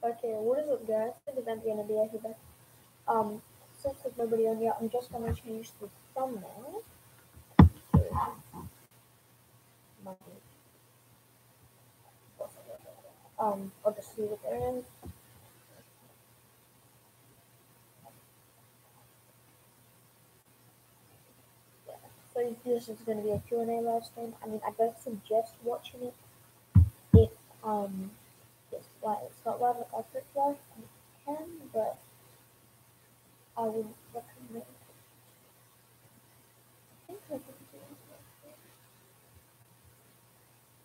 Okay, what is up guys? It is Andy and India here. Um, since there's nobody on yet, I'm just gonna change the thumbnail. Um, I'll just see what there is. Yeah, so this is gonna be a Q&A live stream. I mean, I don't suggest watching it if, um, it's like, it's not live like Epic Live, you can, but I wouldn't recommend it. I think I can do it.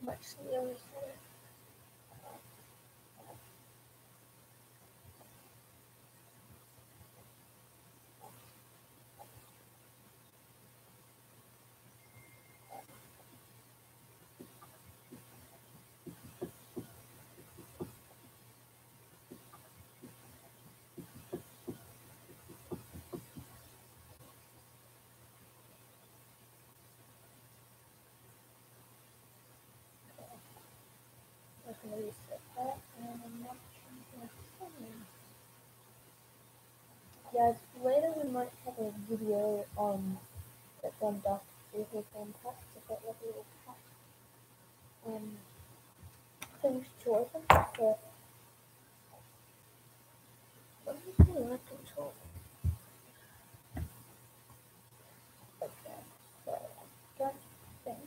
Much the. I'm I'm not. Guys, later we might have a video on Dark Vehicle Contacts. I've got like a little pack um things to open. So what is the light control? Okay, so I don't think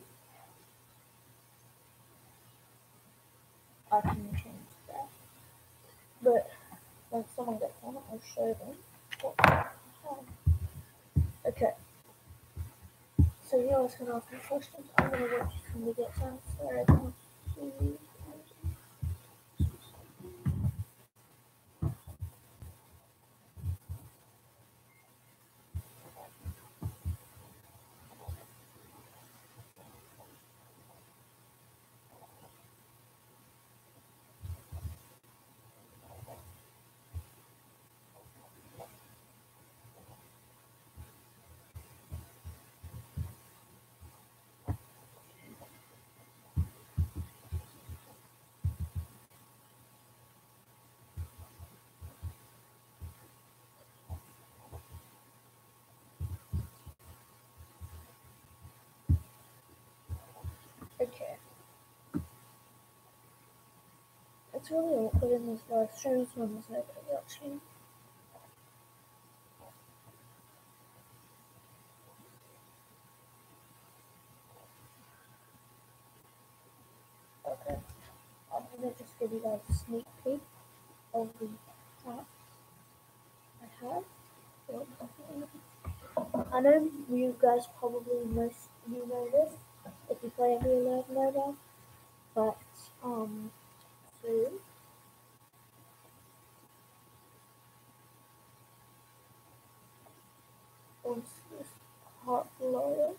I can change that. But once someone gets on I'll show them what I have. Okay. So you guys can ask me questions. I'm gonna watch from the get down It's really awkward in these live streams when there's nobody watching. Okay. I'm gonna just give you guys a sneak peek of the apps I have. I know you guys probably most you know this if you play NBA Live Mobile, but um so once this part loaded,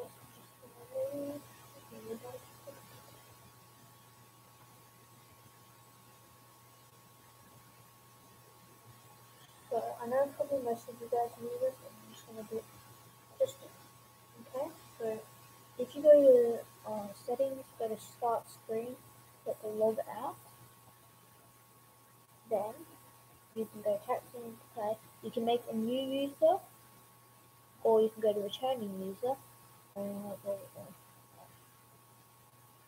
this is just gonna load. So I know probably most of you guys knew this, but I'm just gonna do it just okay. So if you go to uh, settings, go to start screen, click the log out, then you can go text and play. You can make a new user, or you can go to returning user. Go.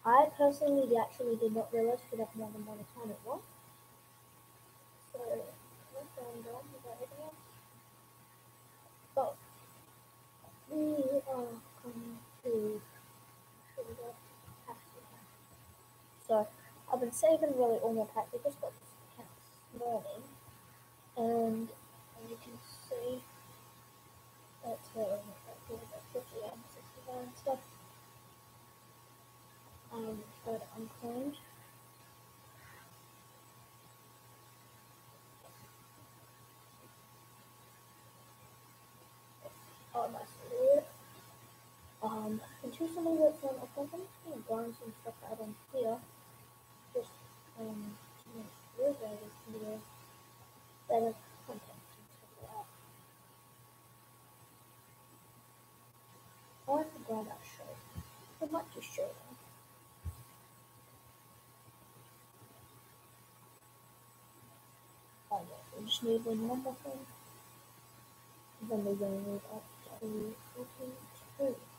I personally actually did not realize you could have more than one account at once. So once I'm So I've been saving really all my packs. I just got this pack this morning, and as you can see, that's uh, that's all about 50 and 69 and stuff. Um, go to unclaimed. Oh, that's forms and stuff I don't feel. Just um, to make sure that I can better content to stuff like that. Oh, I forgot that show. I want to show them. Oh, yeah, we just need one more thing. Then we're going to move up to the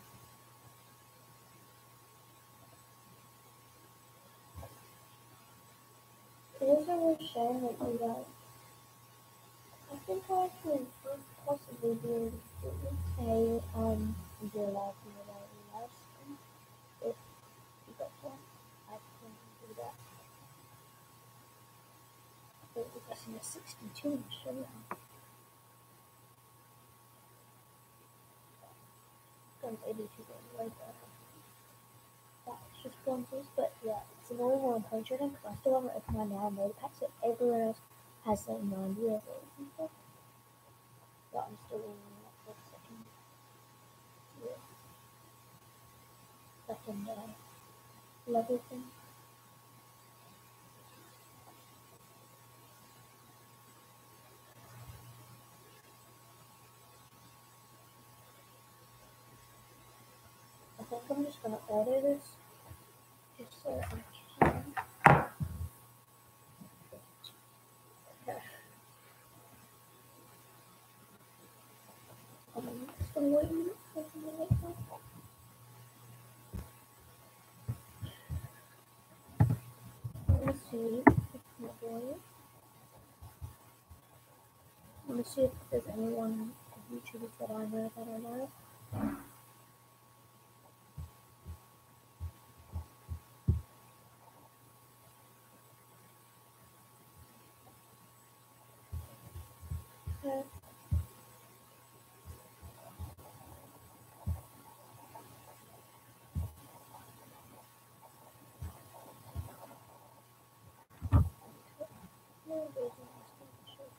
Here's a little shine that you like. I think I could possibly do able to say um your life and your life and if you got one. I can do that. But we got some 62 in Australia. Guns 82 goes way. That's just bonuses, but an all 100 and haven't opened my now mode pack, so everyone else has like 90 years old. But I'm still that for the second yeah. second uh, level thing. I think I'm just gonna order this just so I can. Okay. Um, just gonna wait a minute for some minute now. Let me see if my boy. Let me see if there's anyone YouTubers that I know that I know. No, there's no sponsorship.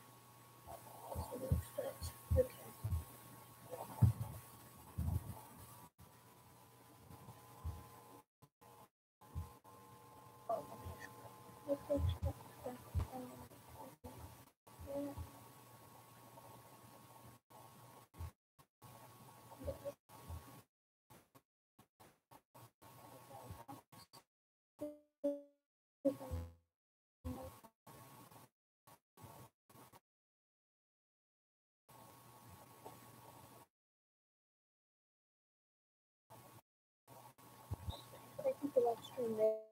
That's what I expect. Okay. Oh, okay. Okay, check that. Um, yeah. I think the live stream there.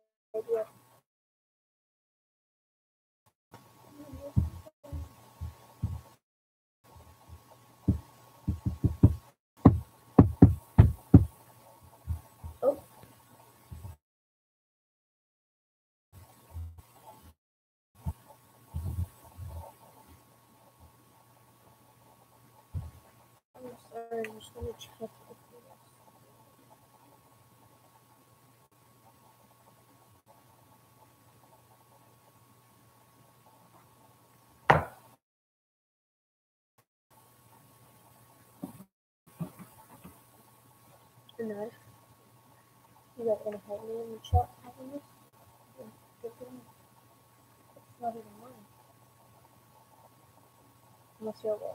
Sorry. Just gonna check no. You guys are gonna hate me in the chat having this. It's not even mine. Unless you're aware.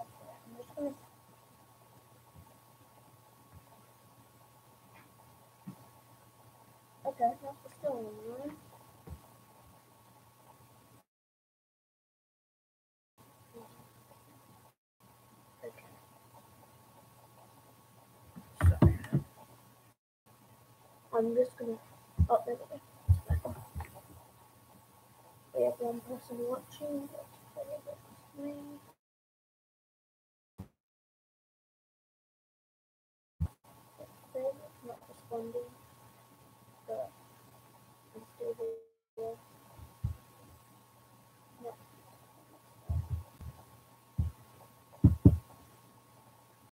Okay, I'm just gonna. I'm just gonna. Oh, there we go. We have one person watching. Not responding.